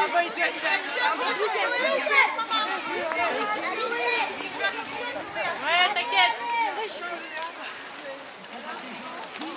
I'll you